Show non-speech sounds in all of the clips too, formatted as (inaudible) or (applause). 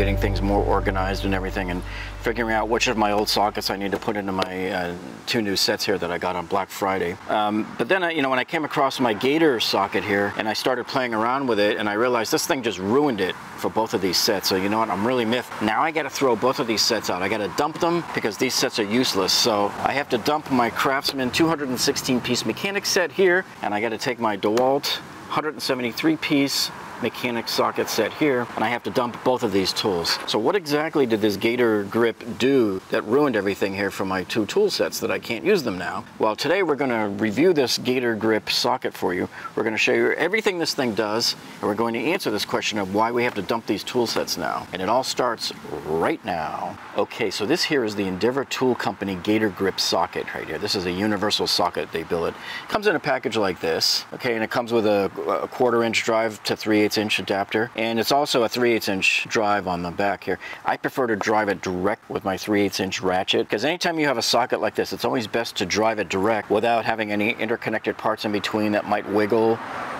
getting things more organized and everything and figuring out which of my old sockets I need to put into my uh, two new sets here that I got on Black Friday. Um, but then, I, you know, when I came across my Gator socket here and I started playing around with it and I realized this thing just ruined it for both of these sets. So you know what, I'm really miffed. Now I gotta throw both of these sets out. I gotta dump them because these sets are useless. So I have to dump my Craftsman 216 piece mechanic set here and I gotta take my DeWalt 173 piece mechanic socket set here, and I have to dump both of these tools. So what exactly did this Gator grip do that ruined everything here for my two tool sets that I can't use them now? Well, today we're gonna review this Gator grip socket for you. We're gonna show you everything this thing does, and we're going to answer this question of why we have to dump these tool sets now. And it all starts right now. Okay, so this here is the Endeavor Tool Company Gator grip socket right here. This is a universal socket they build it. Comes in a package like this, okay, and it comes with a, a quarter inch drive to 3 8 inch adapter and it's also a 3 8 inch drive on the back here. I prefer to drive it direct with my 3 8 inch ratchet because anytime you have a socket like this it's always best to drive it direct without having any interconnected parts in between that might wiggle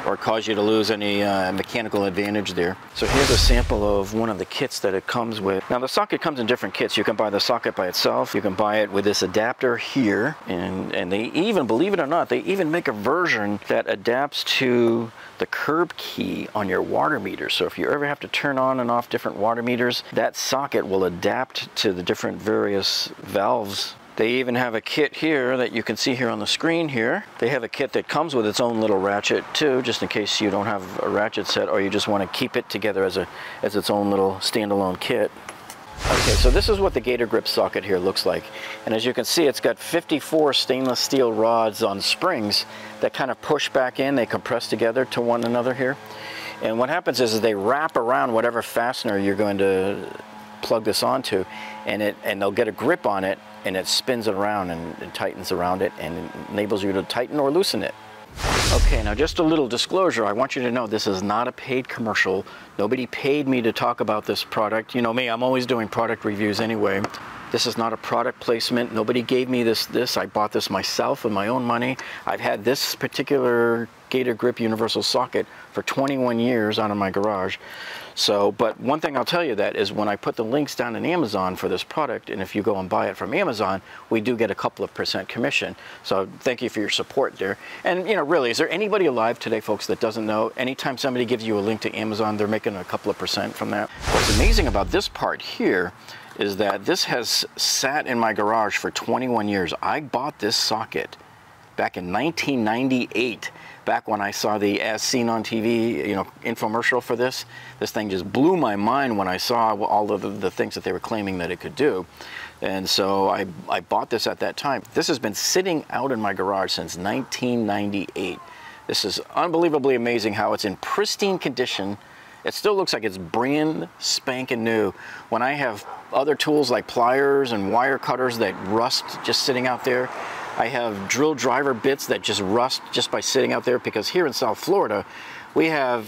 or cause you to lose any uh, mechanical advantage there. So here's a sample of one of the kits that it comes with. Now the socket comes in different kits. You can buy the socket by itself. You can buy it with this adapter here. And, and they even, believe it or not, they even make a version that adapts to the curb key on your water meter. So if you ever have to turn on and off different water meters, that socket will adapt to the different various valves they even have a kit here that you can see here on the screen here. They have a kit that comes with its own little ratchet too, just in case you don't have a ratchet set or you just want to keep it together as, a, as its own little standalone kit. Okay, so this is what the Gator Grip socket here looks like. And as you can see, it's got 54 stainless steel rods on springs that kind of push back in. They compress together to one another here. And what happens is, they wrap around whatever fastener you're going to plug this onto and it and they'll get a grip on it and it spins it around and tightens around it and enables you to tighten or loosen it. Okay, now just a little disclosure. I want you to know this is not a paid commercial. Nobody paid me to talk about this product. You know me, I'm always doing product reviews anyway. This is not a product placement. Nobody gave me this. This I bought this myself with my own money. I've had this particular Gator Grip Universal Socket for 21 years out of my garage. So, but one thing I'll tell you that is when I put the links down in Amazon for this product, and if you go and buy it from Amazon, we do get a couple of percent commission. So thank you for your support there. And you know, really, is there anybody alive today, folks, that doesn't know anytime somebody gives you a link to Amazon, they're making a couple of percent from that? What's amazing about this part here is that this has sat in my garage for 21 years. I bought this socket back in 1998 back when I saw the as seen on TV, you know, infomercial for this. This thing just blew my mind when I saw all of the, things that they were claiming that it could do. And so I, I bought this at that time. This has been sitting out in my garage since 1998. This is unbelievably amazing how it's in pristine condition. It still looks like it's brand spanking new. When I have other tools like pliers and wire cutters that rust just sitting out there, I have drill driver bits that just rust just by sitting out there because here in South Florida, we have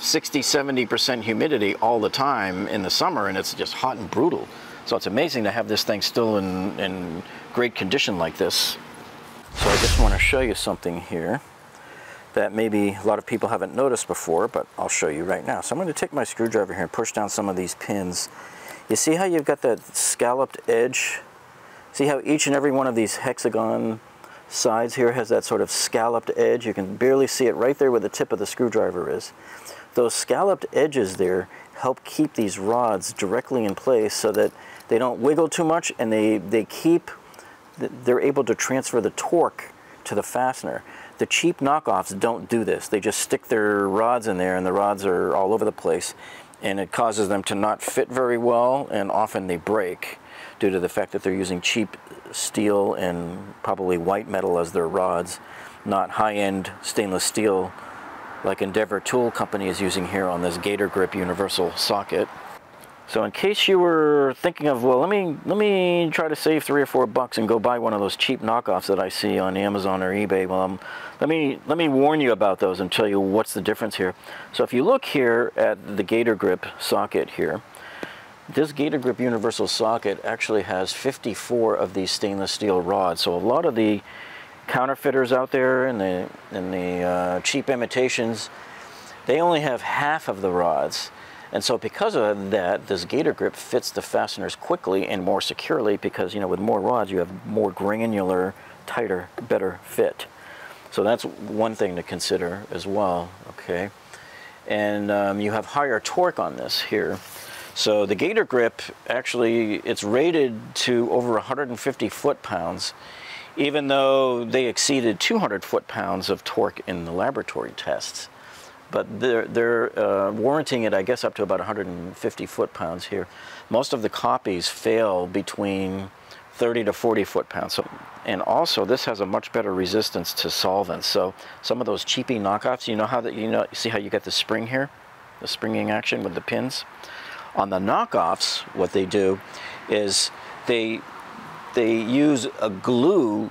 60, 70% humidity all the time in the summer and it's just hot and brutal. So it's amazing to have this thing still in, in great condition like this. So I just want to show you something here that maybe a lot of people haven't noticed before, but I'll show you right now. So I'm going to take my screwdriver here and push down some of these pins. You see how you've got that scalloped edge See how each and every one of these hexagon sides here has that sort of scalloped edge? You can barely see it right there where the tip of the screwdriver is. Those scalloped edges there help keep these rods directly in place so that they don't wiggle too much and they, they keep, they're able to transfer the torque to the fastener. The cheap knockoffs don't do this. They just stick their rods in there and the rods are all over the place and it causes them to not fit very well and often they break due to the fact that they're using cheap steel and probably white metal as their rods, not high-end stainless steel like Endeavor Tool Company is using here on this Gator Grip Universal socket. So in case you were thinking of, well, let me let me try to save three or four bucks and go buy one of those cheap knockoffs that I see on Amazon or eBay, well, um, let me let me warn you about those and tell you what's the difference here. So if you look here at the Gator Grip socket here, this Gator Grip Universal socket actually has 54 of these stainless steel rods. So a lot of the counterfeiters out there and the, and the uh, cheap imitations, they only have half of the rods. And so because of that, this gator grip fits the fasteners quickly and more securely because, you know, with more rods, you have more granular, tighter, better fit. So that's one thing to consider as well, okay? And um, you have higher torque on this here. So the gator grip, actually, it's rated to over 150 foot-pounds, even though they exceeded 200 foot-pounds of torque in the laboratory tests but they're, they're uh, warranting it, I guess, up to about 150 foot-pounds here. Most of the copies fail between 30 to 40 foot-pounds. So, and also, this has a much better resistance to solvents. So some of those cheapy knockoffs, you know how that you know, see how you get the spring here, the springing action with the pins. On the knockoffs, what they do is they they use a glue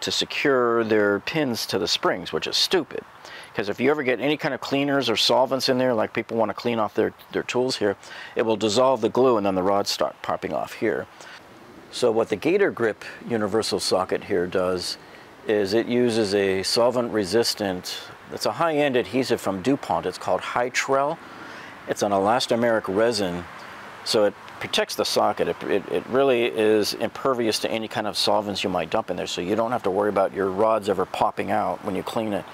to secure their pins to the springs, which is stupid. Because if you ever get any kind of cleaners or solvents in there, like people want to clean off their, their tools here, it will dissolve the glue and then the rods start popping off here. So what the Gator Grip universal socket here does is it uses a solvent resistant, it's a high-end adhesive from DuPont, it's called Hytrel. It's an elastomeric resin, so it protects the socket. It, it, it, really is impervious to any kind of solvents you might dump in there, so you don't have to worry about your rods ever popping out when you clean it.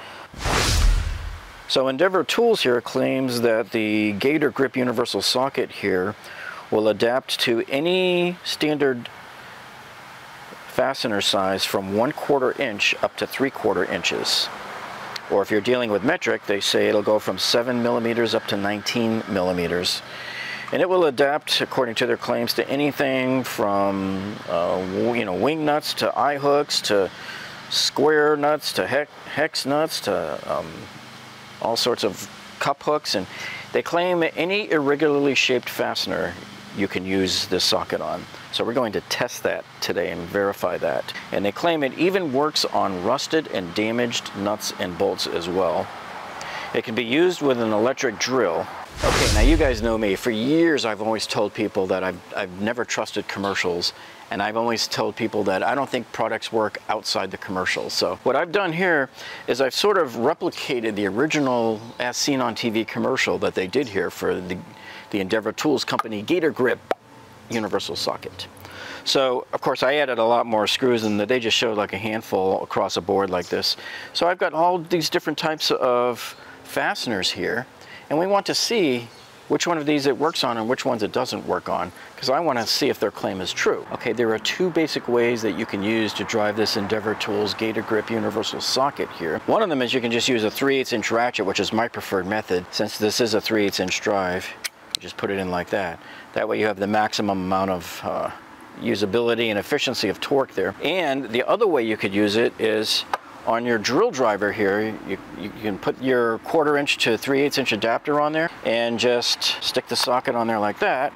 So Endeavor Tools here claims that the Gator Grip Universal Socket here will adapt to any standard fastener size from one quarter inch up to three quarter inches. Or if you're dealing with metric, they say it'll go from 7 millimeters up to 19 millimeters. And it will adapt, according to their claims, to anything from uh, you know wing nuts to eye hooks to square nuts to hex nuts to um, all sorts of cup hooks, and they claim any irregularly shaped fastener you can use this socket on. So we're going to test that today and verify that. And they claim it even works on rusted and damaged nuts and bolts as well. It can be used with an electric drill. Okay, now you guys know me. For years I've always told people that I've, I've never trusted commercials and I've always told people that I don't think products work outside the commercial. So what I've done here is I've sort of replicated the original as seen on TV commercial that they did here for the, the Endeavor Tools Company Gator Grip universal socket. So of course I added a lot more screws and they just showed like a handful across a board like this. So I've got all these different types of fasteners here and we want to see which one of these it works on and which ones it doesn't work on because I want to see if their claim is true. Okay, there are two basic ways that you can use to drive this Endeavor Tools Gator Grip Universal Socket here. One of them is you can just use a 3 8 inch ratchet, which is my preferred method. Since this is a 3 8 inch drive, just put it in like that. That way you have the maximum amount of uh, usability and efficiency of torque there. And the other way you could use it is on your drill driver here, you, you can put your quarter inch to 3 8 inch adapter on there and just stick the socket on there like that.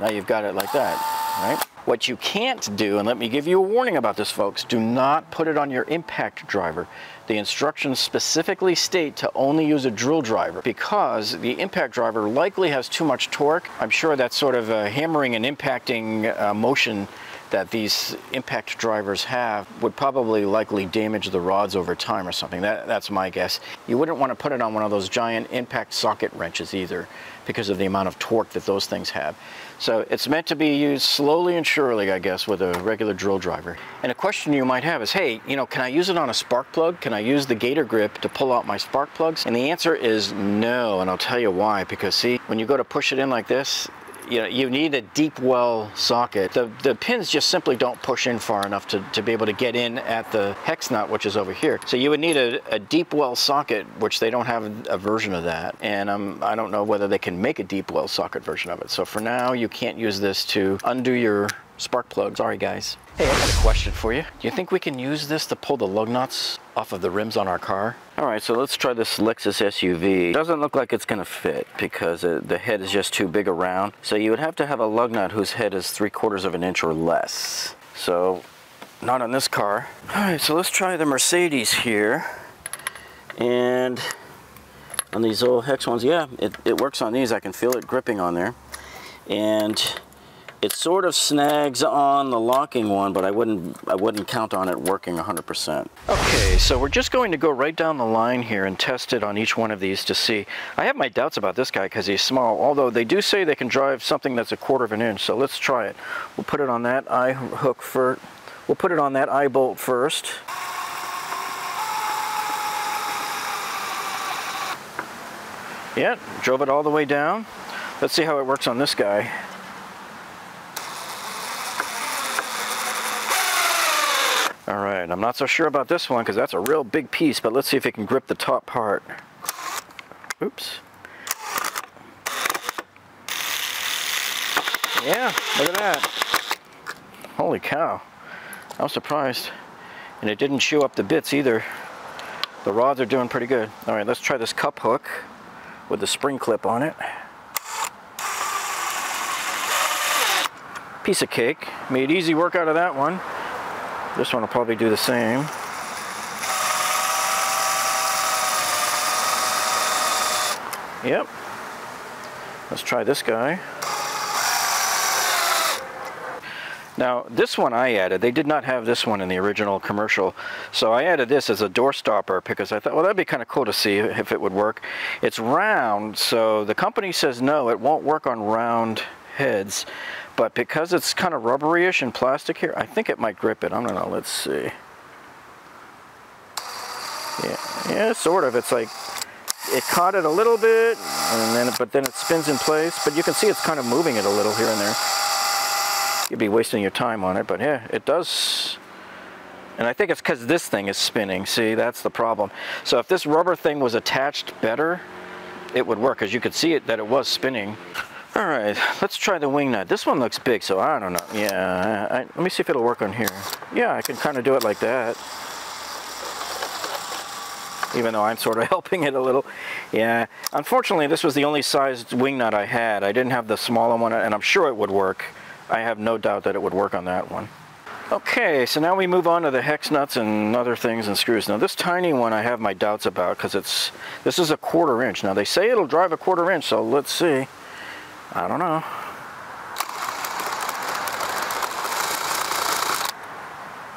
Now you've got it like that, right? What you can't do, and let me give you a warning about this folks, do not put it on your impact driver. The instructions specifically state to only use a drill driver because the impact driver likely has too much torque. I'm sure that sort of uh, hammering and impacting uh, motion that these impact drivers have would probably likely damage the rods over time or something. That, that's my guess. You wouldn't want to put it on one of those giant impact socket wrenches either because of the amount of torque that those things have. So it's meant to be used slowly and surely, I guess, with a regular drill driver. And a question you might have is, hey, you know, can I use it on a spark plug? Can I use the Gator grip to pull out my spark plugs? And the answer is no, and I'll tell you why. Because see, when you go to push it in like this, you know, you need a deep well socket. The, the pins just simply don't push in far enough to, to be able to get in at the hex nut, which is over here. So you would need a, a deep well socket, which they don't have a version of that. And um, I don't know whether they can make a deep well socket version of it. So for now, you can't use this to undo your spark plug. Sorry, guys. Hey, I got a question for you. Do you think we can use this to pull the lug nuts off of the rims on our car? All right, so let's try this Lexus SUV. Doesn't look like it's gonna fit because it, the head is just too big around. So you would have to have a lug nut whose head is three quarters of an inch or less. So, not on this car. All right, so let's try the Mercedes here. And on these old hex ones, yeah, it, it works on these. I can feel it gripping on there. And it sort of snags on the locking one, but I wouldn't I wouldn't count on it working 100%. Okay, so we're just going to go right down the line here and test it on each one of these to see. I have my doubts about this guy because he's small, although they do say they can drive something that's a quarter of an inch, so let's try it. We'll put it on that eye hook for, we'll put it on that eye bolt first. Yeah, drove it all the way down. Let's see how it works on this guy. Right, I'm not so sure about this one because that's a real big piece, but let's see if it can grip the top part. Oops. Yeah, look at that. Holy cow. I was surprised. And it didn't chew up the bits either. The rods are doing pretty good. All right, let's try this cup hook with the spring clip on it. Piece of cake. Made easy work out of that one. This one will probably do the same. Yep. Let's try this guy. Now, this one I added, they did not have this one in the original commercial, so I added this as a door stopper because I thought, well, that'd be kind of cool to see if it would work. It's round, so the company says no, it won't work on round heads, but because it's kind of rubbery-ish and plastic here, I think it might grip it. I don't know, let's see. Yeah, yeah, sort of. It's like, it caught it a little bit, and then, but then it spins in place, but you can see it's kind of moving it a little here and there. You'd be wasting your time on it, but yeah, it does. And I think it's because this thing is spinning. See, that's the problem. So if this rubber thing was attached better, it would work, because you could see it that it was spinning. All right, let's try the wing nut. This one looks big, so I don't know. Yeah, I, let me see if it'll work on here. Yeah, I can kind of do it like that. Even though I'm sort of (laughs) helping it a little. Yeah, unfortunately, this was the only sized wing nut I had. I didn't have the smaller one, and I'm sure it would work. I have no doubt that it would work on that one. Okay, so now we move on to the hex nuts and other things and screws. Now this tiny one I have my doubts about because it's, this is a quarter inch. Now they say it'll drive a quarter inch, so let's see. I don't know.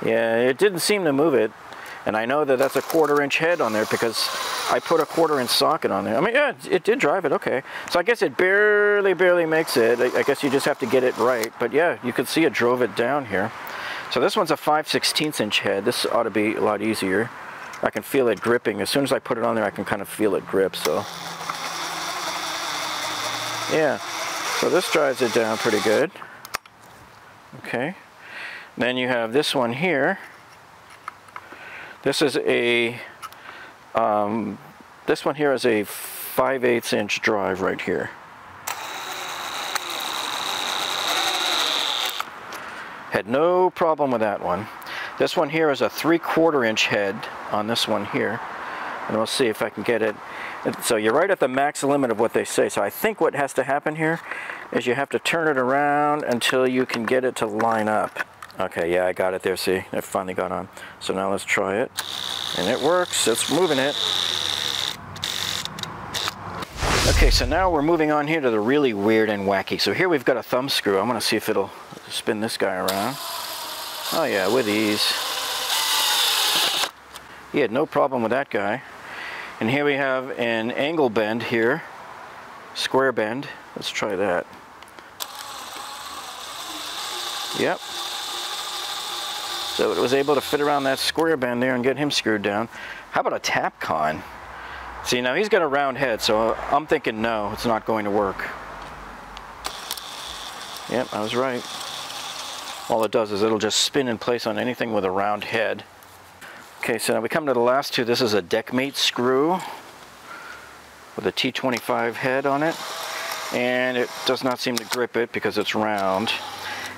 Yeah, it didn't seem to move it. And I know that that's a quarter inch head on there because I put a quarter inch socket on there. I mean, yeah, it did drive it, okay. So I guess it barely, barely makes it. I guess you just have to get it right. But yeah, you can see it drove it down here. So this one's a 5 16 inch head. This ought to be a lot easier. I can feel it gripping. As soon as I put it on there, I can kind of feel it grip, so. Yeah, so this drives it down pretty good. Okay. Then you have this one here. This is a, um, this one here is a 5 8 inch drive right here. Had no problem with that one. This one here is a 3 quarter inch head on this one here. And we'll see if I can get it so you're right at the max limit of what they say. So I think what has to happen here is you have to turn it around until you can get it to line up. Okay, yeah, I got it there, see? It finally got on. So now let's try it. And it works, it's moving it. Okay, so now we're moving on here to the really weird and wacky. So here we've got a thumb screw. I'm gonna see if it'll spin this guy around. Oh yeah, with ease. He had no problem with that guy. And here we have an angle bend here, square bend. Let's try that. Yep. So it was able to fit around that square bend there and get him screwed down. How about a Tapcon? See, now he's got a round head, so I'm thinking no, it's not going to work. Yep, I was right. All it does is it'll just spin in place on anything with a round head. Okay, so now we come to the last two. This is a deckmate screw with a T25 head on it. And it does not seem to grip it because it's round.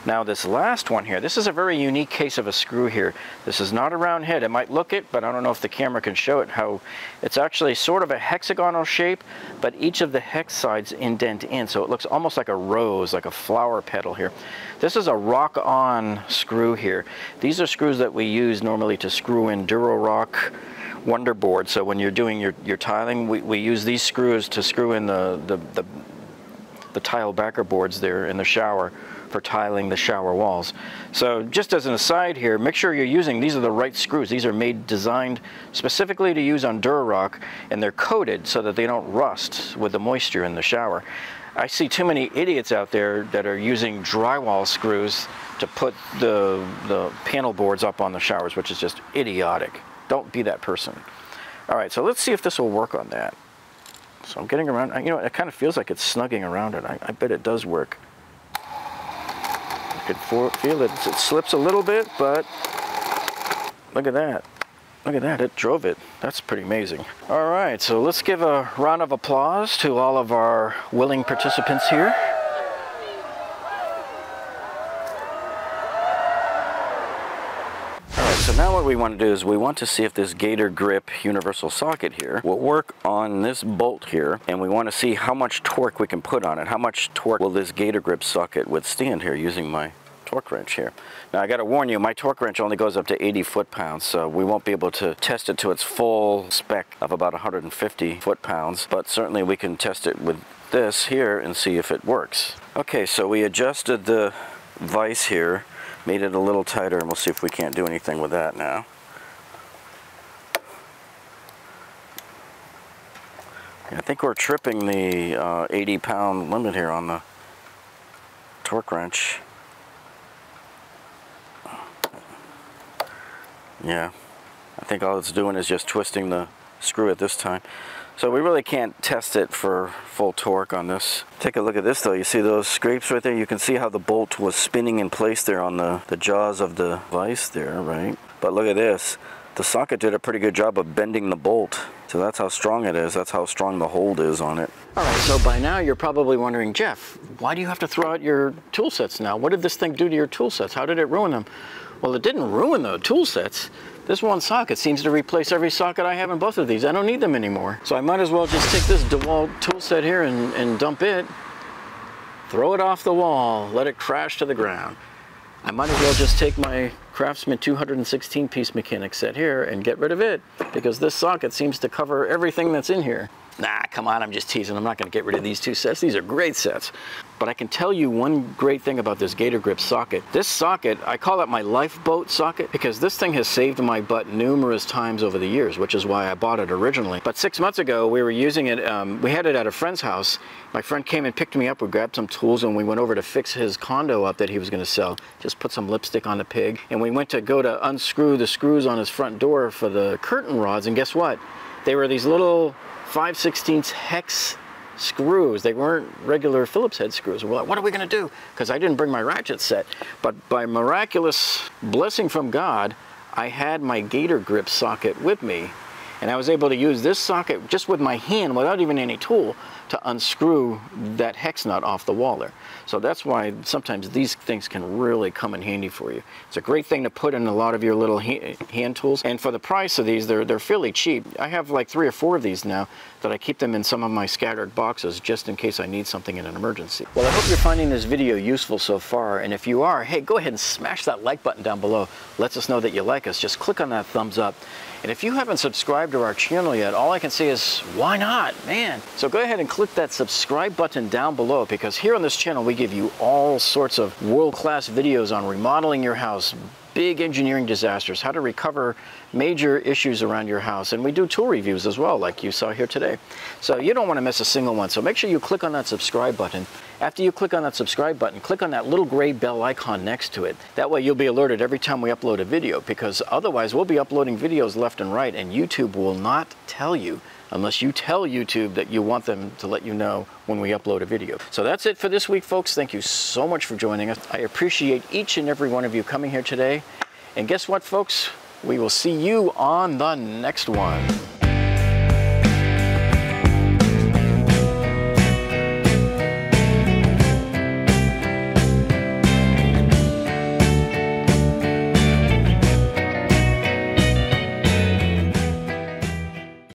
Now this last one here, this is a very unique case of a screw here. This is not a round head. It might look it, but I don't know if the camera can show it, how it's actually sort of a hexagonal shape, but each of the hex sides indent in, so it looks almost like a rose, like a flower petal here. This is a rock-on screw here. These are screws that we use normally to screw in Duro-Rock Wonderboard. So when you're doing your, your tiling, we, we use these screws to screw in the, the, the the tile backer boards there in the shower for tiling the shower walls. So just as an aside here, make sure you're using, these are the right screws. These are made, designed specifically to use on Durarock, and they're coated so that they don't rust with the moisture in the shower. I see too many idiots out there that are using drywall screws to put the, the panel boards up on the showers, which is just idiotic. Don't be that person. All right, so let's see if this will work on that. So I'm getting around, you know, it kind of feels like it's snugging around it. I, I bet it does work. Can feel it, it slips a little bit, but look at that. Look at that, it drove it. That's pretty amazing. All right, so let's give a round of applause to all of our willing participants here. All right, so now what we want to do is we want to see if this Gator Grip universal socket here will work on this bolt here, and we want to see how much torque we can put on it. How much torque will this Gator Grip socket withstand here using my torque wrench here. Now I got to warn you, my torque wrench only goes up to 80 foot-pounds, so we won't be able to test it to its full spec of about 150 foot-pounds, but certainly we can test it with this here and see if it works. Okay, so we adjusted the vise here, made it a little tighter, and we'll see if we can't do anything with that now. I think we're tripping the uh, 80 pound limit here on the torque wrench. Yeah, I think all it's doing is just twisting the screw at this time. So we really can't test it for full torque on this. Take a look at this though. You see those scrapes right there? You can see how the bolt was spinning in place there on the, the jaws of the vise there, right? But look at this. The socket did a pretty good job of bending the bolt. So that's how strong it is. That's how strong the hold is on it. All right, so by now you're probably wondering, Jeff, why do you have to throw out your tool sets now? What did this thing do to your tool sets? How did it ruin them? Well, it didn't ruin the tool sets. This one socket seems to replace every socket I have in both of these. I don't need them anymore. So I might as well just take this DeWalt tool set here and, and dump it, throw it off the wall, let it crash to the ground. I might as well just take my Craftsman 216 piece mechanic set here and get rid of it because this socket seems to cover everything that's in here. Nah, come on, I'm just teasing. I'm not gonna get rid of these two sets. These are great sets. But I can tell you one great thing about this Gator Grip socket. This socket, I call it my lifeboat socket because this thing has saved my butt numerous times over the years, which is why I bought it originally. But six months ago, we were using it, um, we had it at a friend's house. My friend came and picked me up, we grabbed some tools and we went over to fix his condo up that he was gonna sell. Just put some lipstick on the pig. And we went to go to unscrew the screws on his front door for the curtain rods and guess what? They were these little 5 16 hex screws. They weren't regular Phillips head screws. We're like, what are we going to do? Because I didn't bring my ratchet set. But by miraculous blessing from God, I had my gator grip socket with me. And I was able to use this socket just with my hand without even any tool to unscrew that hex nut off the wall there. So that's why sometimes these things can really come in handy for you. It's a great thing to put in a lot of your little hand tools. And for the price of these, they're, they're fairly cheap. I have like three or four of these now that I keep them in some of my scattered boxes just in case I need something in an emergency. Well, I hope you're finding this video useful so far. And if you are, hey, go ahead and smash that like button down below. Lets us know that you like us. Just click on that thumbs up. And if you haven't subscribed to our channel yet, all I can say is, why not, man? So go ahead and click that subscribe button down below because here on this channel, we give you all sorts of world-class videos on remodeling your house, big engineering disasters, how to recover major issues around your house. And we do tool reviews as well, like you saw here today. So you don't want to miss a single one. So make sure you click on that subscribe button. After you click on that subscribe button, click on that little gray bell icon next to it. That way you'll be alerted every time we upload a video because otherwise we'll be uploading videos left and right and YouTube will not tell you unless you tell YouTube that you want them to let you know when we upload a video. So that's it for this week, folks. Thank you so much for joining us. I appreciate each and every one of you coming here today. And guess what, folks? We will see you on the next one.